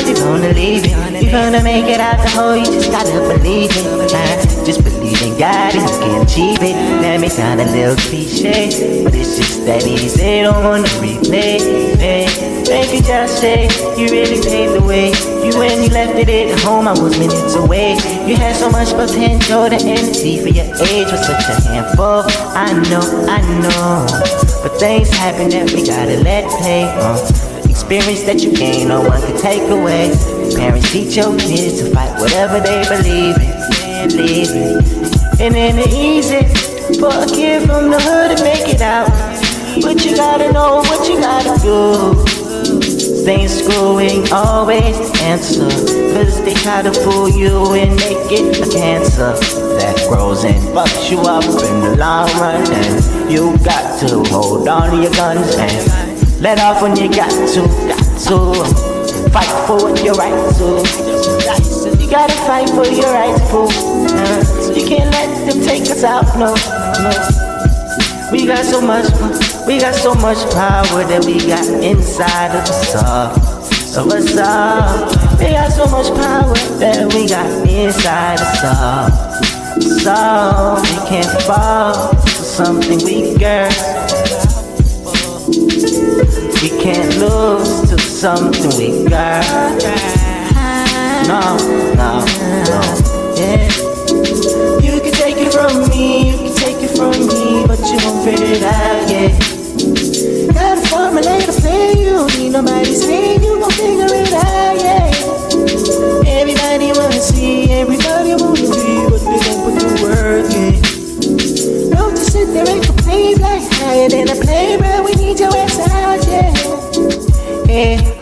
surprised you're gonna leave it. You're gonna make it out the hole, you just gotta believe it. Uh, just believe in God and you can achieve it. That may sound a little cliche, but it's just that easy. Don't wanna replay. Hey, thank you, just say you really paved the way. You when you left it at home, I was minutes away. You had so much potential, the energy for your age was such a handful. I know, I know, but things happen that we gotta let play. Uh, experience that you gain, no one can take away. Parents teach your kids to fight whatever they believe in. Believe in. And then it's easy for a kid from the hood to make it out. But you gotta know what you gotta do. Things screwing always the answer. Cause they try to fool you and make it a cancer that grows and fucks you up in the long run. And you got to hold on to your guns and let off when you got to, got to fight for what you're right to. You gotta fight for your right to. Uh, so you can't let them take us out, no, no. We got so much, we got so much power that we got inside of us all. Of us all. We got so much power that we got inside us all. So we can't fall to something weaker. We can't lose to something weaker. No, no, no. Yeah. You can take it from me, you can take it from me, but you won't figure it out, yeah. Got a formulate a plan, you don't need nobody saying you gon' figure it out, yeah. Everybody wanna see, everybody wanna be, but they don't put the work in. Don't just sit there and complain like higher than a playground, need your out, yeah. Yeah.